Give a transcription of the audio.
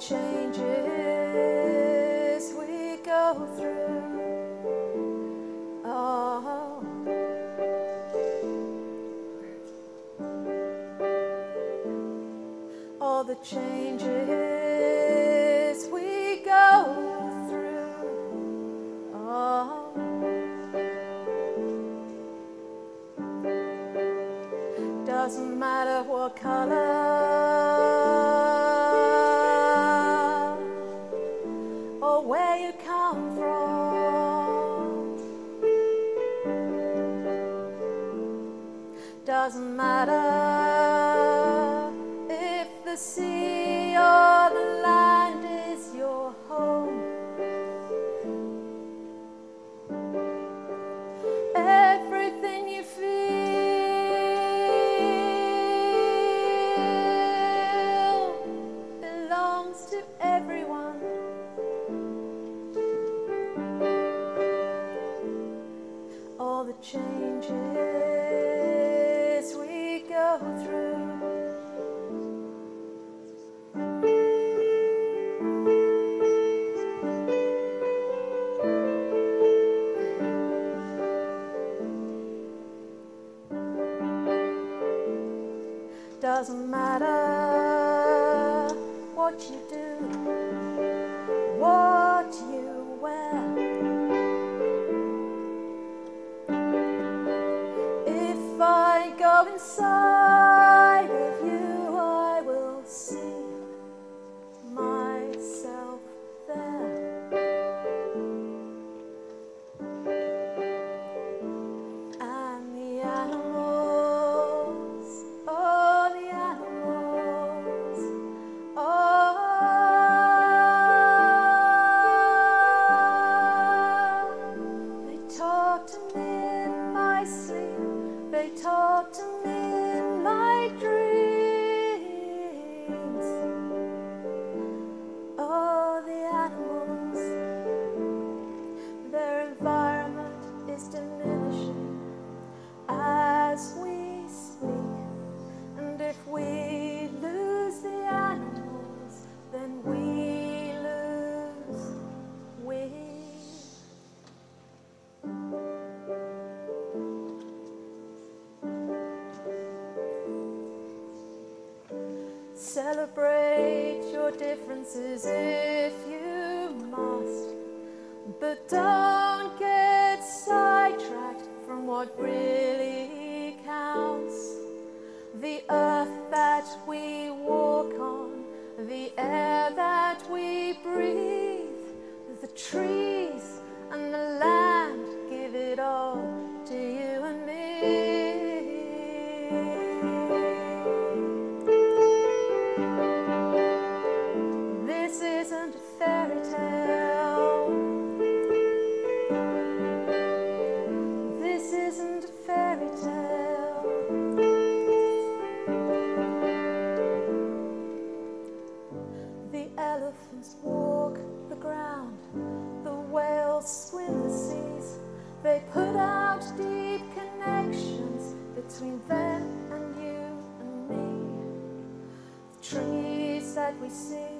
changes we go through. Oh. All the changes we go through. Oh. Doesn't matter what color Doesn't matter if the sea or the land is your home. Everything you feel belongs to everyone. All the changes through. Doesn't matter what you do, what you Go inside Celebrate your differences if you must. But don't get sidetracked from what really counts. The earth that we walk on, the air that we breathe, the trees and the land deep connections between them and you and me. The trees that we see,